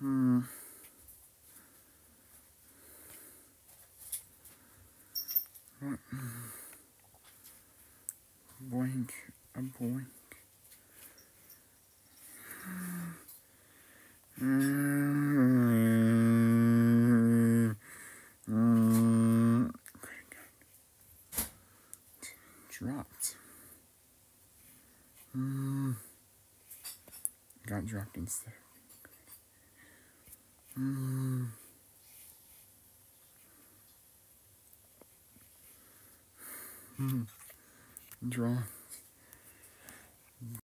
hmm. What? Boink, a boink. Mm, mm. Dropped. Mm, got dropped instead. Mm. Draw.